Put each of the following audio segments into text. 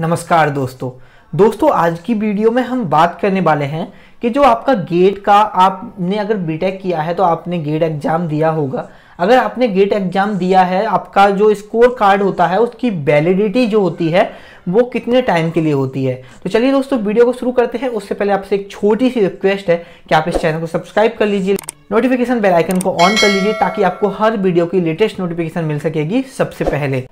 नमस्कार दोस्तों। दोस्तों, आज की वीडियो में हम बात करने वाले हैं कि जो आपका गेट का आपने अगर बीटेक किया है तो आपने गेट एग्ज़ाम दिया होगा। अगर आपने गेट एग्ज़ाम दिया है, आपका जो स्कोर कार्ड होता है, उसकी वैलिडिटी जो होती है, वो कितने टाइम के लिए होती है? तो चलिए दोस्तों, वीडियो को शुरू करते हैं। उससे पहले आपसे एक छोटी सी रिक्वेस्ट है कि आप इस चैनल को सब्सक्राइब कर लीजिए। नोटिफिकेशन बेल आइकन को ऑन कर लीजिए, ताकि आपको हर वीडियो की लेटेस्ट नोटिफिकेशन मिल सकेगी सबसे पहले।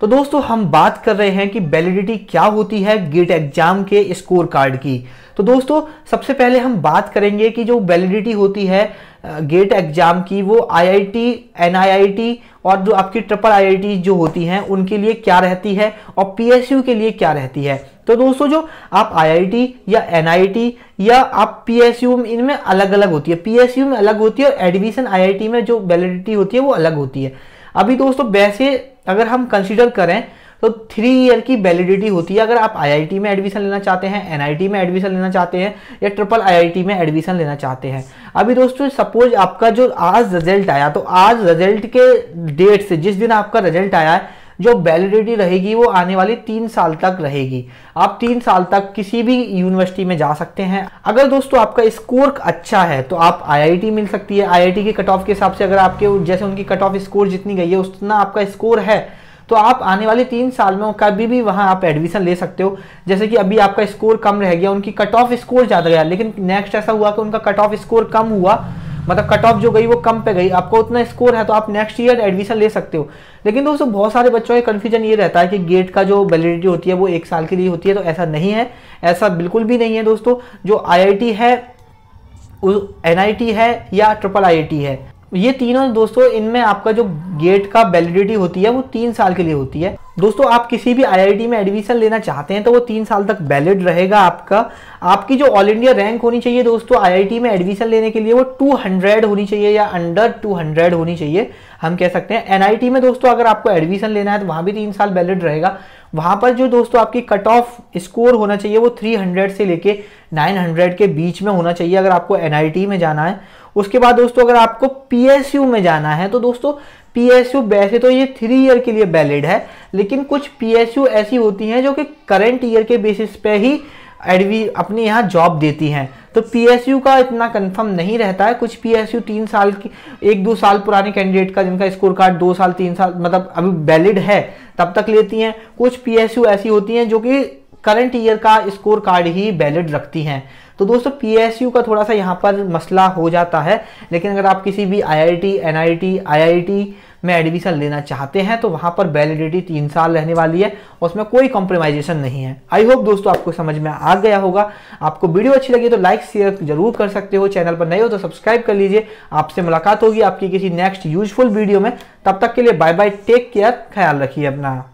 तो दोस्तों, हम बात कर रहे हैं कि वैलिडिटी क्या होती है गेट एग्ज़ाम के स्कोर कार्ड की। तो दोस्तों, सबसे पहले हम बात करेंगे कि जो वैलिडिटी होती है गेट एग्ज़ाम की, वो आईआईटी एनआईआईटी और जो आपकी ट्रिपल आईआईटी जो होती हैं, उनके लिए क्या रहती है और पीएसयू के लिए क्या रहती है। तो दोस्तों, जो आप आईआईटी या एनआईटी या आप पीएसयू इनमें अलग अलग होती है। पीएसयू में अलग होती है और एडमिशन आईआईटी में जो वैलिडिटी होती है, वो अलग होती है। अभी दोस्तों, वैसे अगर हम कंसिडर करें तो थ्री ईयर की वैलिडिटी होती है। अगर आप आईआईटी में एडमिशन लेना चाहते हैं एनआईटी में एडमिशन लेना चाहते हैं, या ट्रिपल आईआईटी में एडमिशन लेना चाहते हैं। अभी दोस्तों सपोज़ आपका जो आज रिज़ल्ट आया तो आज रिज़ल्ट के डेट से, जिस दिन आपका रिज़ल्ट आया है जो वैलिडिटी रहेगी वो आने वाली तीन साल तक रहेगी। आप तीन साल तक किसी भी यूनिवर्सिटी में जा सकते हैं। अगर दोस्तों आपका स्कोर अच्छा है तो आप आईआईटी मिल सकती है। आईआईटी के कट ऑफ़ के हिसाब से अगर आपके जैसे उनकी कट ऑफ़ स्कोर जितनी गई है, उतना आपका स्कोर है। तो आप आने वाले तीन साल में कभी भी वहाँ आप एडमिशन ले सकते हो। जैसे कि अभी आपका स्कोर कम रह गया, उनकी कट ऑफ़ स्कोर ज़्यादा गया, लेकिन नेक्स्ट ऐसा हुआ कि उनका कट ऑफ़ स्कोर कम हुआ मतलब कट ऑफ़ जो गई वो कम पे गई। आपको उतना स्कोर है तो आप नेक्स्ट ईयर एडमिशन ले सकते हो। लेकिन दोस्तों, बहुत सारे बच्चों का कन्फ्यूज़न ये रहता है कि गेट का जो वैलिडिटी होती है वो एक साल के लिए होती है तो ऐसा नहीं है। ऐसा बिल्कुल भी नहीं है दोस्तों। जो आईआईटी है एनआईटी है या ट्रिपल आई है, ये तीनों दोस्तों, इनमें आपका जो गेट का वैलिडिटी होती है वो तीन साल के लिए होती है। दोस्तों, आप किसी भी आईआईटी में एडमिशन लेना चाहते हैं तो वो तीन साल तक वैलिड रहेगा आपका। आपकी जो ऑल इंडिया रैंक होनी चाहिए दोस्तों आईआईटी में एडमिशन लेने के लिए वो 200 होनी चाहिए या अंडर 200 होनी चाहिए। हम कह सकते हैं एनआईटी में दोस्तों, अगर आपको एडमिशन लेना है तो वहाँ भी तीन साल वैलिड रहेगा। वहाँ पर जो दोस्तों, आपकी कट ऑफ़ स्कोर होना चाहिए, वो 300 से लेके 900 के बीच में होना चाहिए, अगर आपको एनआईटी में जाना है। उसके बाद दोस्तों, अगर आपको पीएसयू में जाना है तो दोस्तों पीएसयू वैसे तो ये थ्री ईयर के लिए वैलिड है, लेकिन कुछ पीएसयू ऐसी होती हैं जो कि करंट ईयर के बेसिस पे ही एडवी अपने यहाँ जॉब देती हैं। तो पीएसयू का इतना कंफर्म नहीं रहता है। कुछ पीएसयू तीन साल की एक दो साल पुराने कैंडिडेट का जिनका स्कोर कार्ड दो साल, तीन साल मतलब अभी वैलिड है, तब तक लेती हैं। कुछ पीएसयू ऐसी होती हैं जो कि करंट ईयर का स्कोर कार्ड ही वैलिड रखती हैं। तो दोस्तों पीएसयू का थोड़ा सा यहाँ पर मसला हो जाता है, लेकिन अगर आप किसी भी आईआईटी एनआईटी आईआईटी में एडमिशन लेना चाहते हैं तो वहाँ पर वैलिडिटी तीन साल रहने वाली है उसमें कोई कॉम्प्रोमाइजेशन नहीं है। आई होप दोस्तों आपको समझ में आ गया होगा। आपको वीडियो अच्छी लगी तो लाइक शेयर ज़रूर कर सकते हो। चैनल पर नए हो तो सब्सक्राइब कर लीजिए। आपसे मुलाकात होगी आपकी किसी नेक्स्ट यूजफुल वीडियो में। तब तक के लिए बाय बाय टेक केयर ख्याल रखिए अपना।